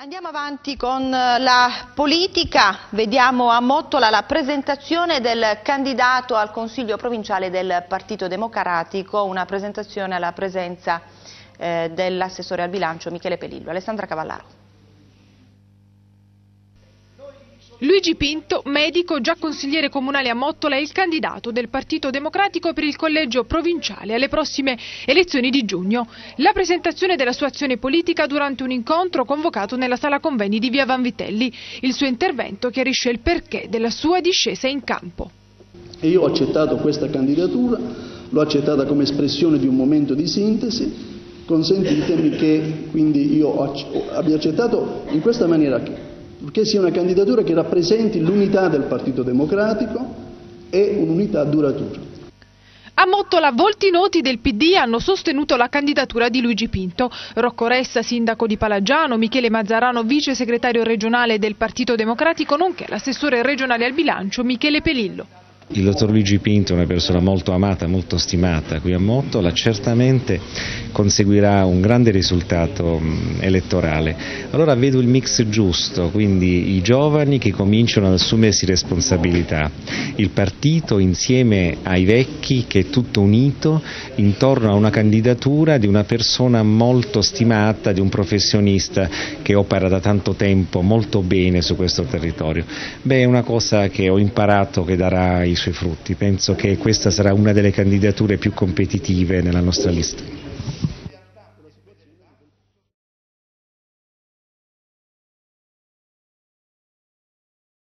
Andiamo avanti con la politica, vediamo a Mottola la presentazione del candidato al Consiglio provinciale del Partito Democratico, una presentazione alla presenza eh, dell'assessore al bilancio Michele Pelillo. Alessandra Cavallaro. Luigi Pinto, medico, già consigliere comunale a Mottola, è il candidato del Partito Democratico per il collegio provinciale alle prossime elezioni di giugno. La presentazione della sua azione politica durante un incontro convocato nella sala conveni di Via Vanvitelli. Il suo intervento chiarisce il perché della sua discesa in campo. Io ho accettato questa candidatura, l'ho accettata come espressione di un momento di sintesi, consentitemi che quindi io abbia accettato in questa maniera che sia una candidatura che rappresenti l'unità del Partito Democratico e un'unità duratura. A Mottola volti noti del PD hanno sostenuto la candidatura di Luigi Pinto. Rocco Ressa, sindaco di Palagiano, Michele Mazzarano, vice segretario regionale del Partito Democratico, nonché l'assessore regionale al bilancio Michele Pelillo. Il dottor Luigi Pinto è una persona molto amata, molto stimata qui a Mottola, certamente conseguirà un grande risultato elettorale. Allora vedo il mix giusto, quindi i giovani che cominciano ad assumersi responsabilità, il partito insieme ai vecchi che è tutto unito intorno a una candidatura di una persona molto stimata, di un professionista che opera da tanto tempo molto bene su questo territorio. Beh, è una cosa che ho imparato che darà i suoi frutti. Penso che questa sarà una delle candidature più competitive nella nostra lista.